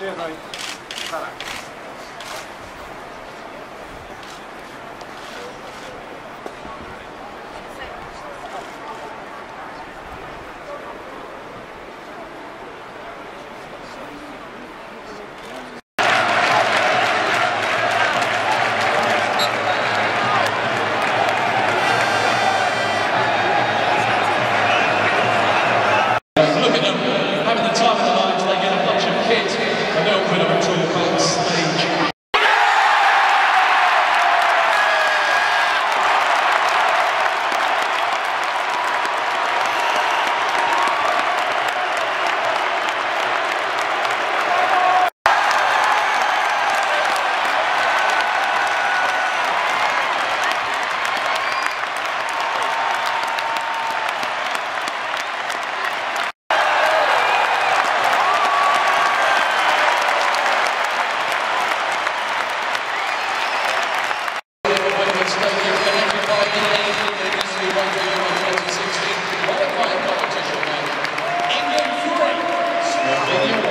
10の1から。Tour Gold Stage. Thank you.